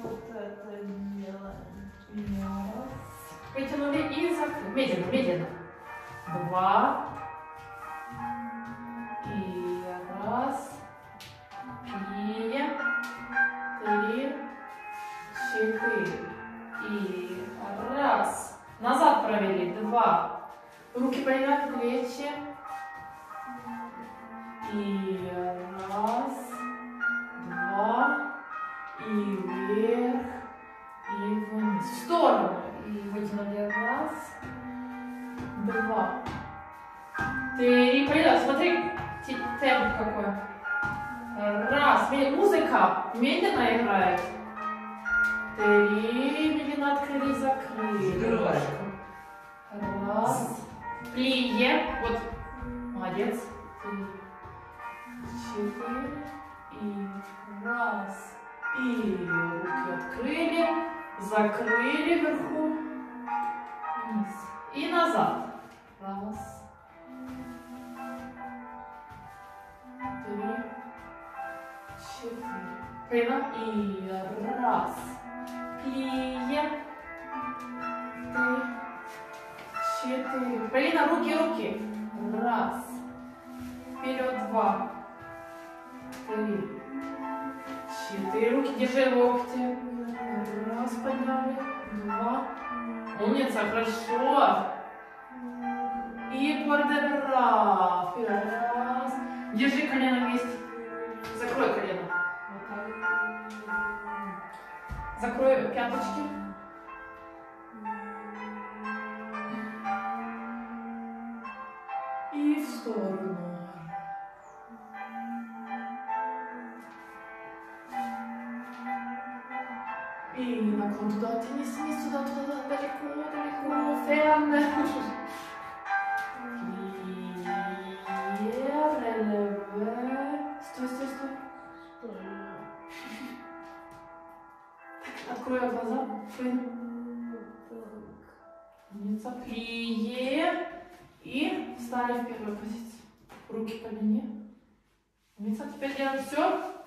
Вот это делаем. Вытянули и закрыли. Медленно, медленно. Два. И раз. И три. Четыре. И раз. Назад провели. Два. Руки поднимают к плечи. И раз. Вверх. И вниз. В сторону. И вытянули раз. Два. Три. Поняла, смотри, те- темп какой. Раз. Музыка медленно играет. Три. Медленно открыли, закрыли. Раз. Плие. Вот. Молодец. Три. Четыре. И раз. И руки открыли. Закрыли вверху. Вниз. И назад. Раз. Три. Четыре. Поняла? И раз. Плие. Три. Четыре. Полина, руки, руки. Раз. Вперед два. Три. Четыре. Руки держи локти. Раз, подняли. Два. Умница, хорошо. И бра. Вперед. Раз. Держи колено вместе. Закрой колено. Закрой пяточки. И в сторону. И наклон туда, тянись, тянись туда, туда, далеко, далеко, ферме. Стой, стой, стой. Открой глаза. Умница. Плие. И встали в первую позицию. Руки по длине. Умница. Теперь делаем все.